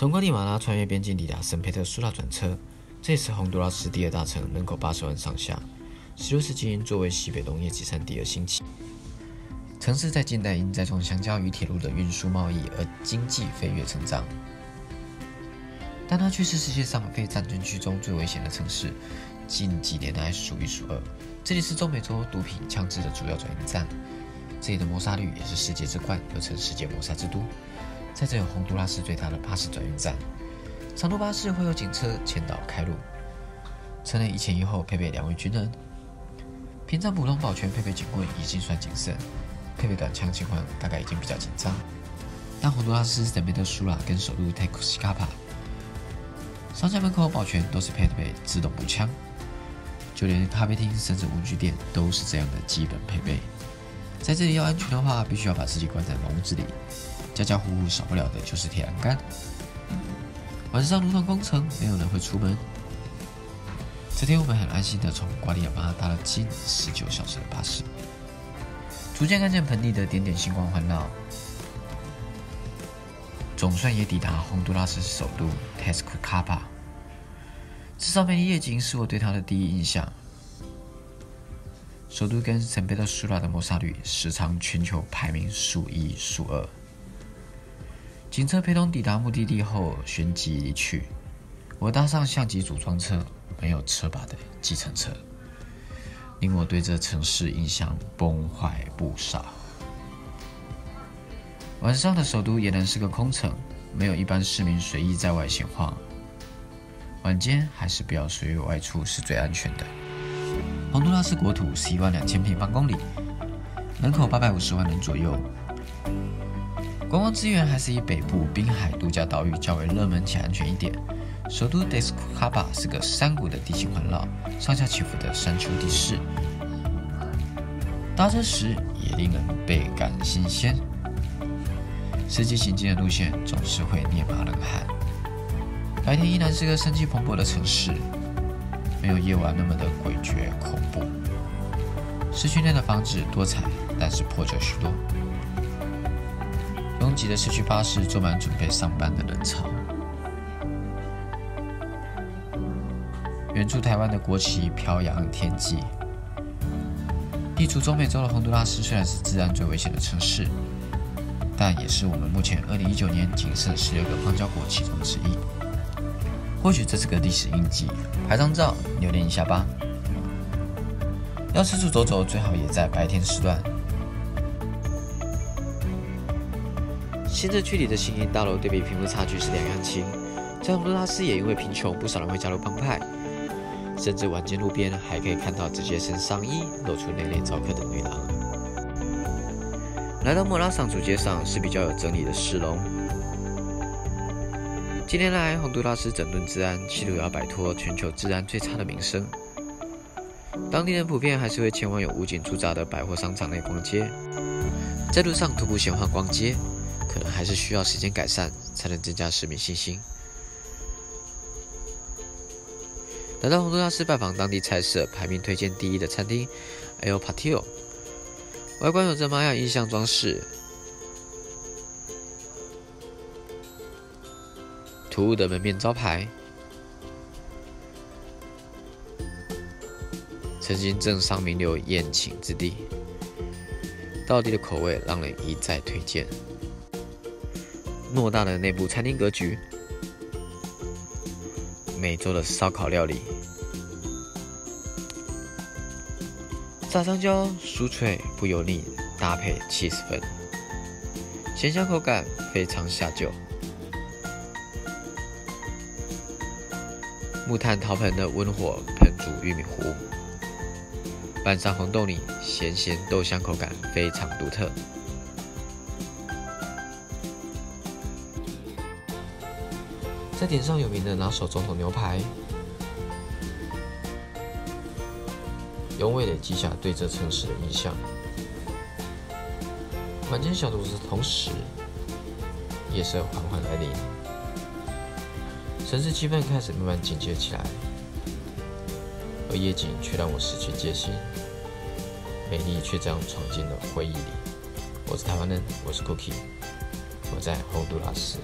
从瓜地马拉穿越边境抵达圣佩特苏拉转车，这也是洪都拉斯第二大城，人口八十万上下。十六世纪因作为西北农业集散地而兴起。城市在近代因在从香蕉与铁路的运输贸易而经济飞跃成长，但它却是世界上非战争区中最危险的城市，近几年来数一数二。这里是中美洲毒品枪支的主要转运站，这里的谋杀率也是世界之冠，又称世界谋杀之都。在这有洪都拉斯最大的巴士转运站，长途巴士会有警车前导开路，车内一前一后配备两位军人，平常普通保全配备警棍已经算谨慎。配备短枪情况大概已经比较紧张，但洪都拉斯这边的苏拉跟首都泰库斯卡帕，商家门口保全都是配备自动步枪，就连咖啡厅甚至文具店都是这样的基本配备。在这里要安全的话，必须要把自己关在笼子里，家家户户少不了的就是铁栏杆。晚上路上工程，没有人会出门。这天我们很安心的从瓜地亚巴搭了近十九小时的巴士。逐渐看见盆地的点点星光环绕，总算也抵达洪都拉斯首都 Tezcapa。这上面的夜景是我对它的第一印象。首都跟圣贝德苏拉的谋杀率时常全球排名数一数二。警车陪同抵达目的地后旋即离去，我搭上相机组装车，没有车把的计程车。令我对这城市印象崩坏不少。晚上的首都也能是个空城，没有一般市民随意在外闲晃。晚间还是不要随意外出是最安全的。洪都拉斯国土十一万两千平方公里，人口八百五十万人左右。观光资源还是以北部滨海度假岛屿较为热门且安全一点。首都 d e s c a b a 是个山谷的地形环绕、上下起伏的山丘地势，搭车时也令人倍感新鲜。司机行进的路线总是会捏把冷汗。白天依然是个生气蓬勃的城市，没有夜晚那么的诡谲恐怖。市区内的房子多彩，但是破旧许多。拥挤的市区巴士坐满准备上班的人潮。远处台湾的国旗飘扬天际。地处中美洲的洪都拉斯虽然是治安最危险的城市，但也是我们目前2019年仅剩十六个邦交国其中之一。或许这是个历史印记，拍张照留念一下吧。要四处走走，最好也在白天时段。新泽区里的新营大楼对比贫富差距是两样情，在洪都拉斯也因为贫穷，不少人会加入帮派。甚至晚间路边还可以看到直接身上衣、露出内内招客的女郎。来到莫拉桑主街上是比较有整理的市容。近年来，洪都拉斯整顿治安，企图要摆脱全球治安最差的名声。当地人普遍还是会前往有武警驻扎的百货商场内逛街。在路上徒步闲晃逛街，可能还是需要时间改善，才能增加市民信心。来到洪都拉斯拜访当地菜色排名推荐第一的餐厅？El Patio，外观有着玛雅印象装饰，突兀的门面招牌，曾经政商名流宴请之地，到底的口味让人一再推荐。偌大的内部餐厅格局。美洲的烧烤料理，炸香蕉酥脆不油腻，搭配七十分，咸香口感非常下酒。木炭陶盆的温火烹煮玉米糊，拌上红豆泥，咸咸豆香口感非常独特。在点上有名的拿手总统牛排，永未累积下对这城市的印象。晚间小肚子同时，夜色缓缓来临，城市气氛开始慢慢紧戒起来，而夜景却让我失去戒心，美丽却这样闯进了回忆里。我是台湾人，我是 Cookie，我在洪都拉斯。